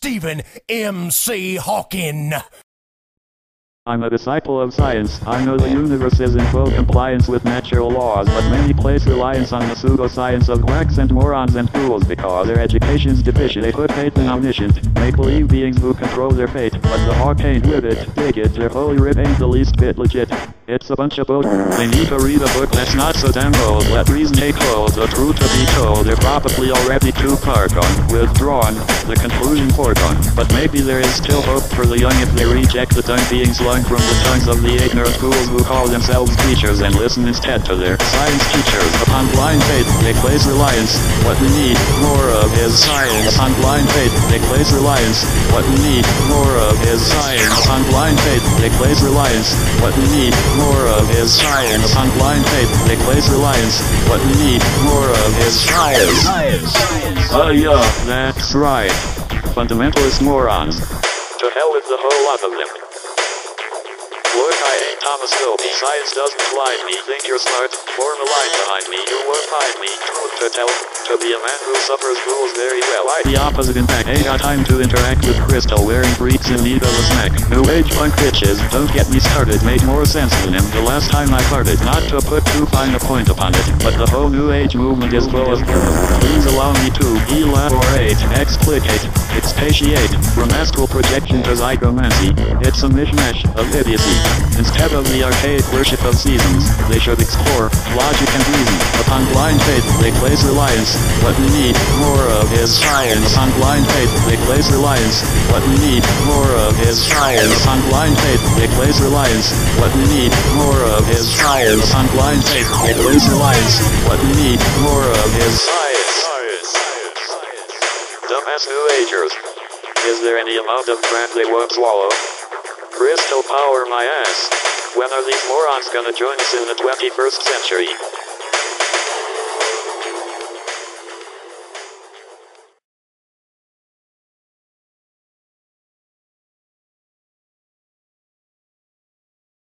Stephen M.C. Hawking. I'm a disciple of science. I know the universe is in full compliance with natural laws, but many place reliance on the pseudoscience of quacks and morons and fools because their education's deficient. They put faith in omniscient, make-believe beings who control their fate, but the hawk ain't with it. Dig it, their holy writ ain't the least bit legit. It's a bunch of bull. They need to read a book that's not so damn old. Let reason take hold. The truth to be told. They're probably already too far gone. Withdrawn. The conclusion foregone. But maybe there is still hope for the young if they reject the tongue being slung from the tongues of the ignorant fools who call themselves teachers and listen instead to their science teachers. Upon blind faith, they place reliance. What we need more of is science. on blind faith, they place reliance. What we need more of is science. on blind faith, they place reliance. What we need more of is science. On blind faith, they place reliance. What we need more of is science. Science. Science. Oh yeah, that's right. Fundamentalist morons. To hell with the whole lot of them. Look, I ain't Thomas Dolby. Science doesn't blind me. Think you're smart. Form a line behind me. You won't find me. Truth to tell. To be a man who suffers fools very well. I the opposite in fact. Ain't got time to interact with Crystal wearing freaks in need of a snack. New age punk bitches. Don't get me started. Made more sense than him the last time I farted. Not to put too fine a point upon it. But the whole new age movement is of Please allow me to elaborate, explicate, expatiate, from astral projection to zygomancy. It's a mishmash of idiocy. Instead of the archaic worship of seasons, they should explore logic and reason. Upon blind faith, they place reliance. What we need more of is science. On blind faith, they place reliance. What we need more of is science. On blind faith, they place reliance. What we need more of is science. On blind faith, they place reliance. What we need more of is. Science. Dumbass New Agers. Is there any amount of crap they won't swallow? Crystal power my ass. When are these morons gonna join us in the 21st century?